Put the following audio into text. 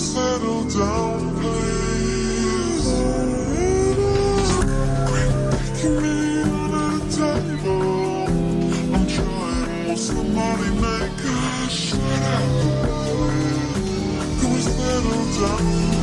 settle down, please? Taking me under the table. I'm trying, what's the money maker? Shut up. Can we settle down, please?